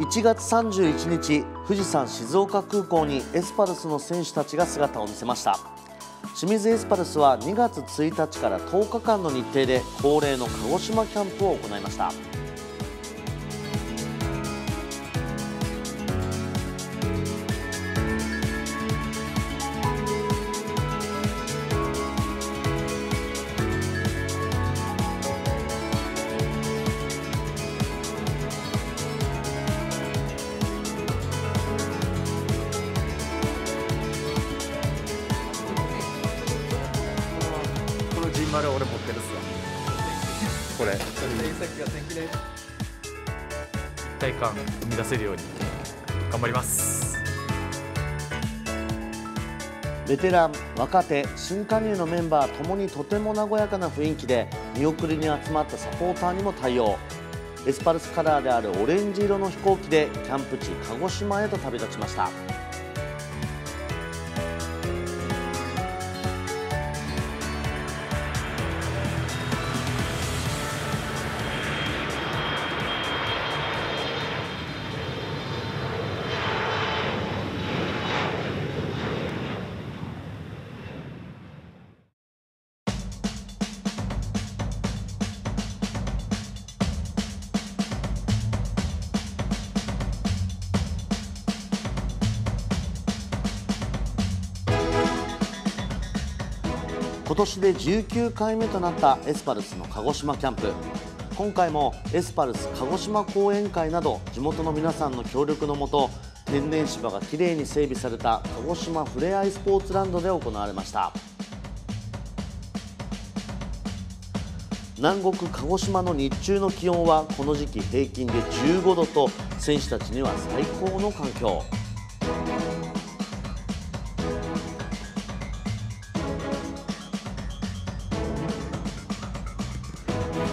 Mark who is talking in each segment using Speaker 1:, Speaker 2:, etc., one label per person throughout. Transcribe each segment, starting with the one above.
Speaker 1: 1月31日富士山静岡空港にエスパルスの選手たちが姿を見せました。清水エスパルスは2月1日から10日間の日程で恒例の鹿児島キャンプを行いました。
Speaker 2: このジンマル俺持ってるっすわ。これ。
Speaker 3: 一体感生み出せるように。頑張ります。
Speaker 1: ベテラン若手新加入のメンバーともにとても和やかな雰囲気で見送りに集まったサポーターにも対応。エスパルスカラーであるオレンジ色の飛行機でキャンプ地鹿児島へと旅立ちました今年で19回目となったエスパルスの鹿児島キャンプ。今回もエスパルス鹿児島講演会など地元の皆さんの協力のもと天然芝がきれいに整備された鹿児島ふれあいスポーツランドで行われました。南国鹿児島の日中の気温はこの時期平均で15度と選手たちには最高の環境。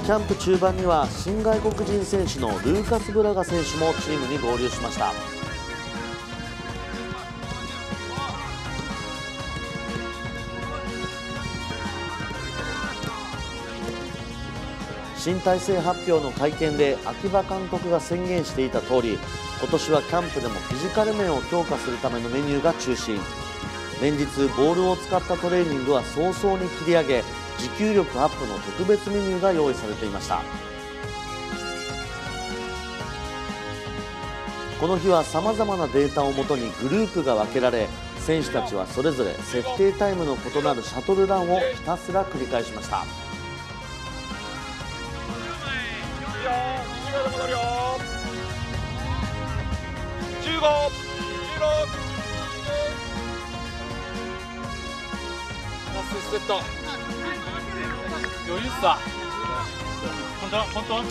Speaker 1: キャンプ中盤には新外国人選手のルーカス・ブラガ選手もチームに合流しました。新体制発表の会見で秋葉監督が宣言していた通り今年はキャンプでもフィジカル面を強化するためのメニューが中心。連日ボールを使ったトレーニングは早々に切り上げ持久力アップの特別メニューが用意されていました。この日はさまざまなデータをもとにグループが分けられ選手たちはそれぞれ設定タイムの異なるシャトルランをひたすら繰り返しました。
Speaker 3: 15 16スセット。余裕っすわ。本当？本当？あ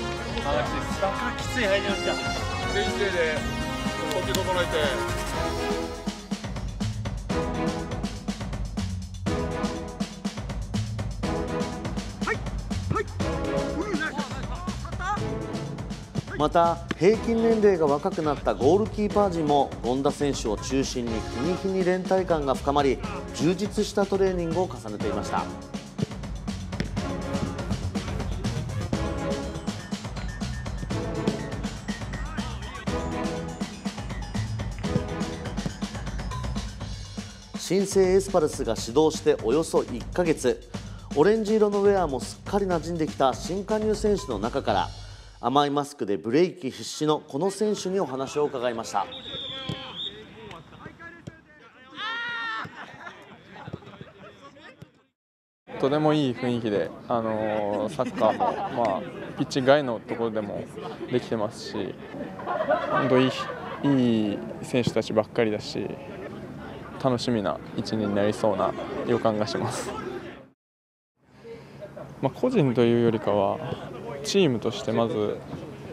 Speaker 3: きつい。入りました。
Speaker 2: 練習で呼吸整えて
Speaker 1: また平均年齢が若くなったゴールキーパー陣も権田選手を中心に日に日に連帯感が深まり充実したトレーニングを重ねていました。新生エスパルスが始動しておよそ1ヶ月。オレンジ色のウェアもすっかり馴染んできた新加入選手の中から甘いマスクでブレーキ必至のこの選手にお話を伺いました
Speaker 4: とてもいい雰囲気で、あのーサッカーも、まあ、ピッチ外のところでもできてますし本当いいいい選手たちばっかりだし楽しみな一年になりそうな予感がします。まあ、個人というよりかはチームとしてまず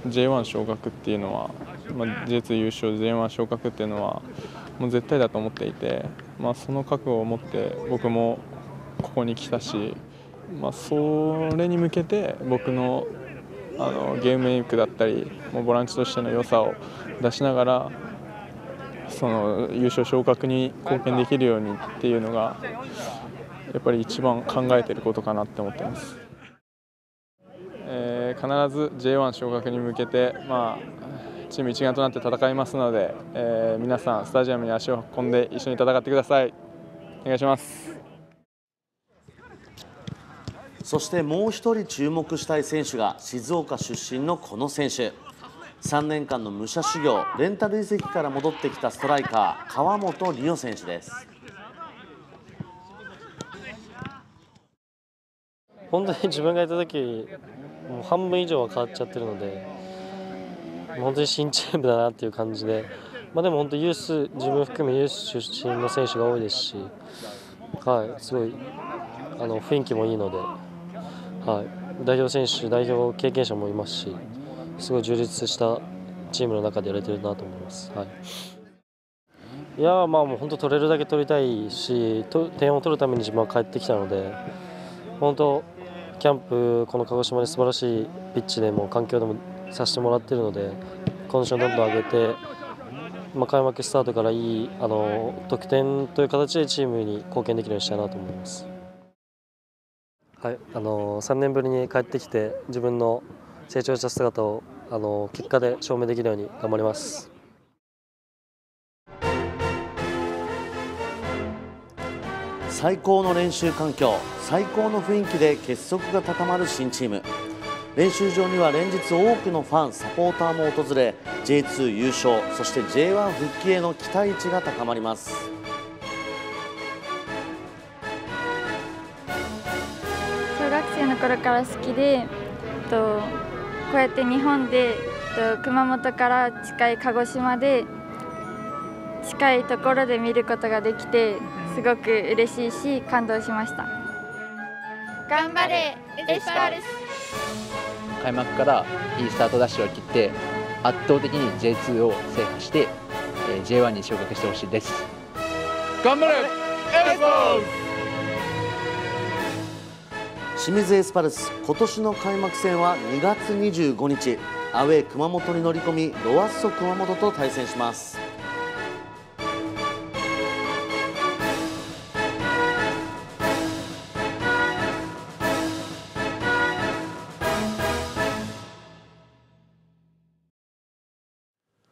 Speaker 4: J1 昇格っていうのは、まあ、J2 優勝 J1 昇格っていうのはもう絶対だと思っていて、まあ、その覚悟を持って僕もここに来たし、まあ、それに向けて僕のあのゲームメイクだったりもうボランチとしての良さを出しながらその優勝昇格に貢献できるようにっていうのがやっぱり一番考えていることかなって思ってます。えー必ず J1 昇格に向けて、まあ、チーム一丸となって戦いますので、えー、皆さんスタジアムに足を運んで一緒に戦ってください。お願いします。
Speaker 1: そしてもう一人注目したい選手が静岡出身のこの選手。3年間の武者修行レンタル移籍から戻ってきたストライカー川本理央選手です。
Speaker 5: 本当に自分がいた時もう半分以上は変わっちゃってるので本当に新チームだなっていう感じで、まあ、でも本当ユース自分含めユース出身の選手が多いですし、はい、すごいあの雰囲気もいいので、はい、代表選手代表経験者もいますしすごい充実したチームの中でやれてるなと思います。はいいやまあもう本当取れるだけ取りたいし点を取るために自分は帰ってきたので本当キャンプこの鹿児島で素晴らしいピッチでも環境でもさせてもらっているのでコンディションどんどん上げて、まあ、開幕スタートからいいあの得点という形でチームに貢献できるようにしたいなと思います。はい、あの3年ぶりに帰ってきて自分の成長した姿をあの結果で証明できるように頑張ります。
Speaker 1: 最高の練習環境最高の雰囲気で結束が高まる新チーム。練習場には連日多くのファンサポーターも訪れ J2 優勝そして J1 復帰への期待値が高まります。
Speaker 6: 小学生の頃から好きでとこうやって日本でと熊本から近い鹿児島で近いところで見ることができてすごく嬉しいし感動しました。頑張れエスパルス。
Speaker 7: 開幕からいいスタートダッシュを切って圧倒的に J2 を制覇して、え J1 に昇格してほしいです。
Speaker 3: 頑張れエスパル
Speaker 1: ス。清水エスパルス今年の開幕戦は2月25日アウェー熊本に乗り込みロアッソ熊本と対戦します